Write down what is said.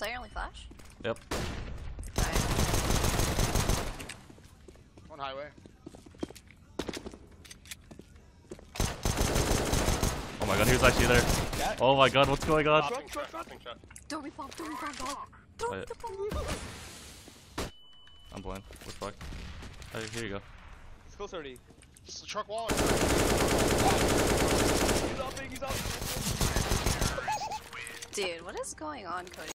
So you're only flash? Yep. Alright. One highway. Oh my god, he was actually there. Yeah. Oh my god, what's going on? Dropping shot, dropping shot. Don't be bomb, don't be bomb, dog. Don't Wait. be bomb. I'm blind. What the fuck? Hey, here you go. Let's go 30. It's the truck wall. He's up, big, he's up. Dude, what is going on, Cody?